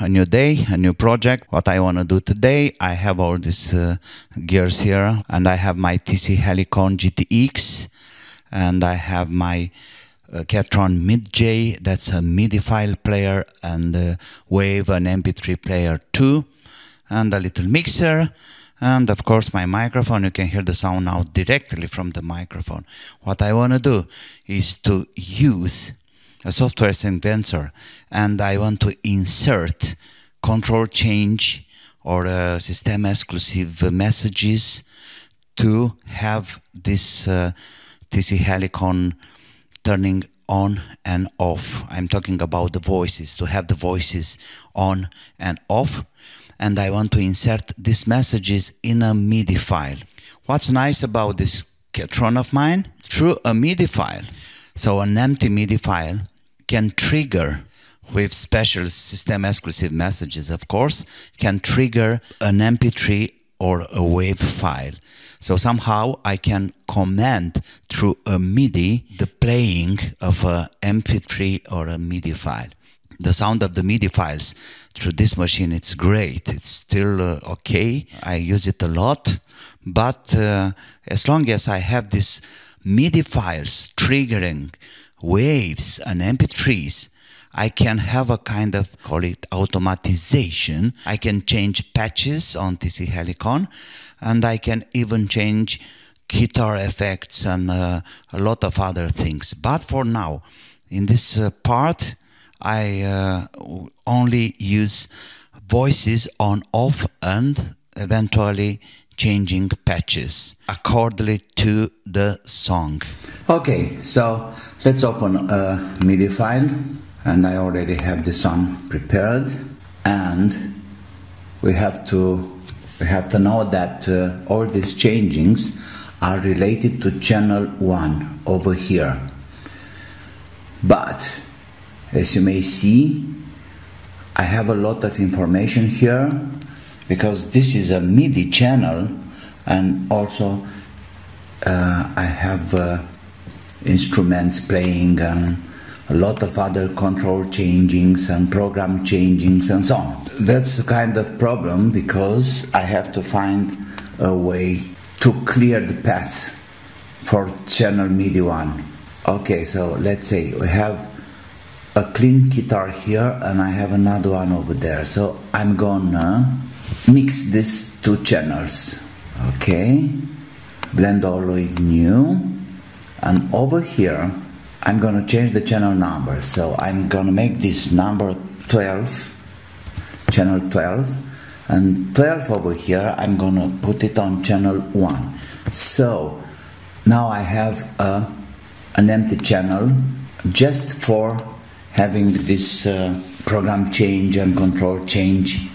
a new day, a new project. What I want to do today, I have all these uh, gears here and I have my TC Helicon GTX and I have my uh, Ketron MIDI-J, that's a MIDI file player and uh, Wave an MP3 player too and a little mixer and of course my microphone you can hear the sound now directly from the microphone what i want to do is to use a software sequencer and i want to insert control change or uh, system exclusive messages to have this uh, tc helicon turning on and off i'm talking about the voices to have the voices on and off and I want to insert these messages in a MIDI file. What's nice about this Ketron of mine? Through a MIDI file, so an empty MIDI file can trigger with special system exclusive messages, of course, can trigger an MP3 or a WAV file. So somehow I can command through a MIDI the playing of a MP3 or a MIDI file the sound of the MIDI files through this machine, it's great. It's still uh, okay. I use it a lot. But uh, as long as I have these MIDI files triggering waves and MP3s, I can have a kind of, call it automatization. I can change patches on TC Helicon and I can even change guitar effects and uh, a lot of other things. But for now, in this uh, part, I uh, only use voices on off and eventually changing patches accordingly to the song. Okay, so let's open a MIDI file and I already have this one prepared and we have to we have to know that uh, all these changings are related to channel 1 over here. But as you may see, I have a lot of information here because this is a MIDI channel and also uh, I have uh, instruments playing and a lot of other control changings and program changings and so on. That's a kind of problem because I have to find a way to clear the path for channel MIDI 1. Okay, so let's say we have a clean guitar here and I have another one over there so I'm gonna mix these two channels okay blend all with new and over here I'm gonna change the channel number. So I'm gonna make this number 12 channel 12 and 12 over here I'm gonna put it on channel 1 so now I have a, an empty channel just for having this uh, program change and control change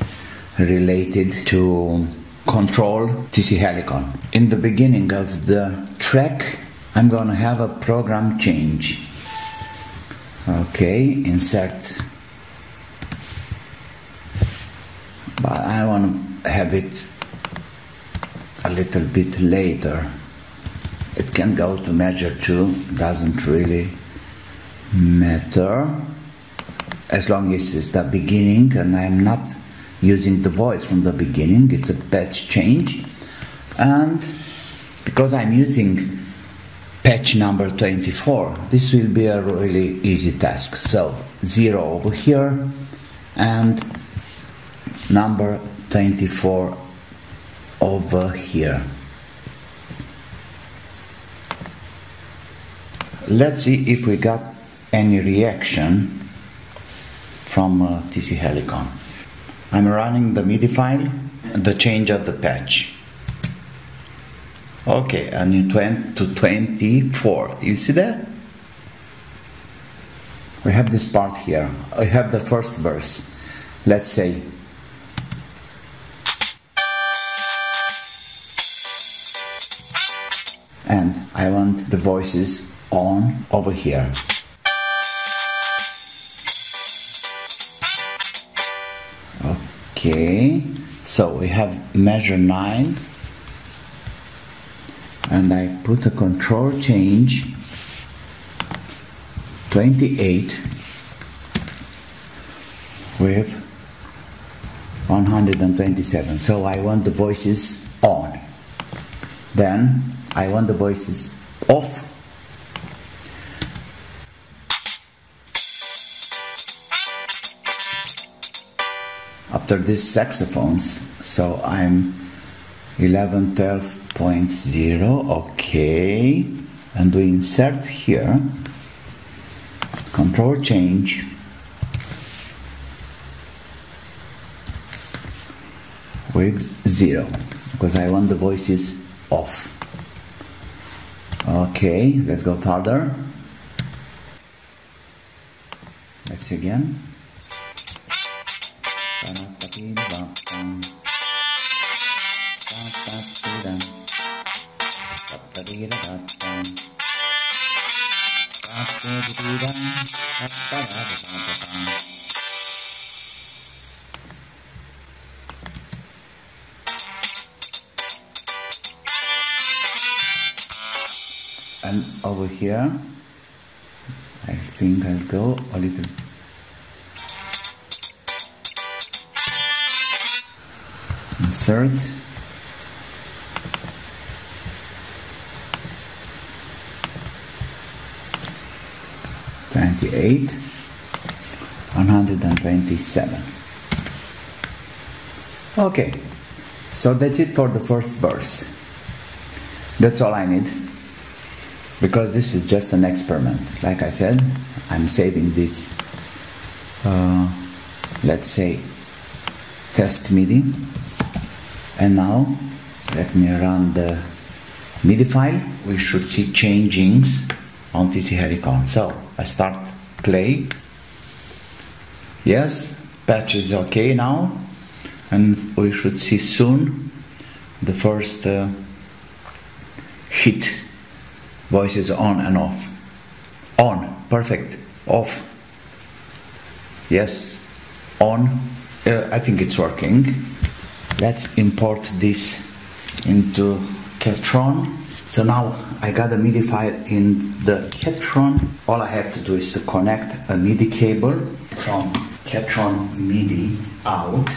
related to control TC Helicon. In the beginning of the track, I'm going to have a program change. Okay, insert. But I want to have it a little bit later. It can go to measure 2, doesn't really matter as long as it's the beginning and I'm not using the voice from the beginning it's a patch change and because I'm using patch number 24 this will be a really easy task so 0 over here and number 24 over here let's see if we got any reaction from uh, TC Helicon. I'm running the MIDI file, the change of the patch. Okay, and you went to 24. You see that? We have this part here. I have the first verse. Let's say and I want the voices on over here. Okay, so we have measure 9 and I put a control change 28 with 127. So I want the voices on. Then I want the voices off. After this saxophones, so I'm 11, 12.0, okay. And we insert here, control change, with zero because I want the voices off. Okay, let's go further. Let's see again. And over here I think I'll go a little. Insert Twenty-eight, one hundred and twenty-seven. Okay, so that's it for the first verse. That's all I need because this is just an experiment. Like I said, I'm saving this, uh, let's say, test MIDI. And now, let me run the MIDI file. We should see changings on TC Helicon. So, I start play. Yes, patch is okay now. And we should see soon the first uh, hit voices on and off. On, perfect. Off. Yes, on. Uh, I think it's working. Let's import this into Ketron. So now I got a MIDI file in the Ketron. All I have to do is to connect a MIDI cable from Ketron MIDI out.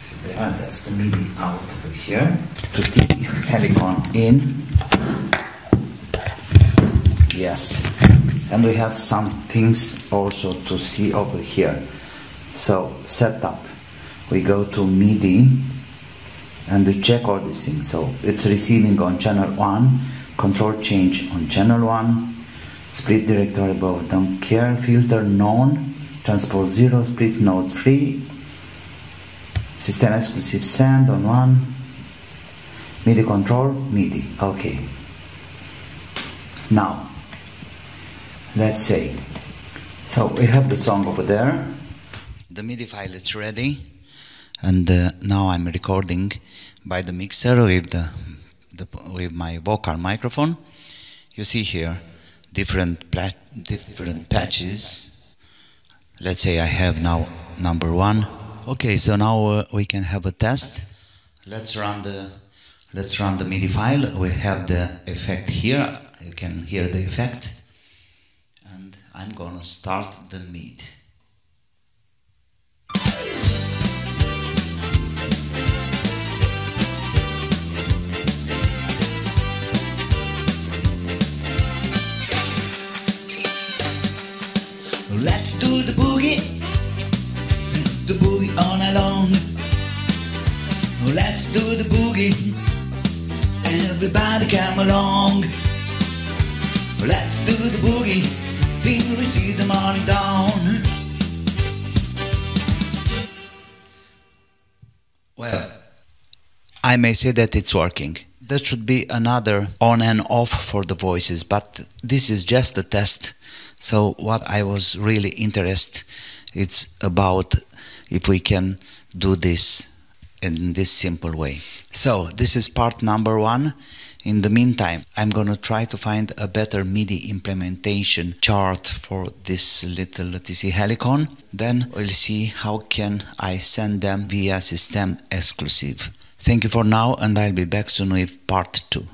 See there, that's the MIDI out over here. To the Helicon in yes and we have some things also to see over here so setup we go to MIDI and we check all these things. So it's receiving on channel 1 control change on channel 1 split directory above don't care filter known transport 0 split node 3 system exclusive send on 1 MIDI control MIDI okay. Now let's say so we have the song over there. The MIDI file is ready and uh, now I'm recording by the mixer with the, the, with my vocal microphone. You see here different different patches. Let's say I have now number one. Okay so now uh, we can have a test. Let's run the let's run the MIDI file. We have the effect here. You can hear the effect. And I'm gonna start the MIDI. Along. Let's do the boogie, everybody come along. Let's do the boogie people receive the money down. Well, I may say that it's working. There should be another on and off for the voices, but this is just a test. So what I was really interested, it's about if we can do this in this simple way. So this is part number one. In the meantime, I'm gonna try to find a better MIDI implementation chart for this little TC Helicon. Then we'll see how can I send them via system exclusive. Thank you for now and I'll be back soon with part 2.